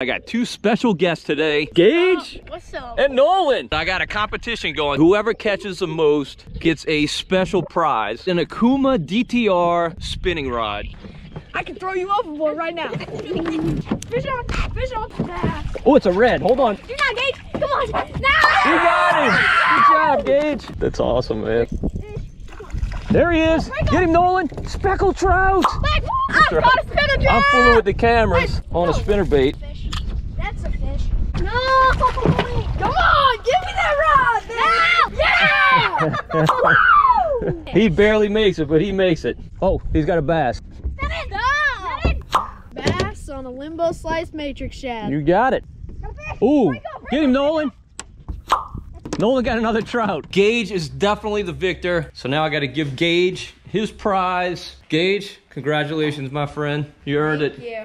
I got two special guests today, Gage oh, What's up? and Nolan. I got a competition going. Whoever catches the most gets a special prize, an Okuma DTR spinning rod. I can throw you overboard right now. fish on, fish on. Oh, it's a red. Hold on. You're not Gage. Come on. No. You got him. Ah! Good job, Gage. That's awesome, man. There he is. Oh get him, Nolan. Speckled trout. Oh Back. I've got a spinner I'm fooling with the cameras on a spinner bait. That's a fish. No. Come on. Give me that rod. Yeah. Yeah. He barely makes it, but he makes it. Oh, he's got a bass. Bass on a limbo slice matrix shad. You got it. Ooh, get him, Nolan. Nolan got another trout. Gage is definitely the victor. So now I got to give Gage his prize. Gage, congratulations, my friend. You earned it. Yeah.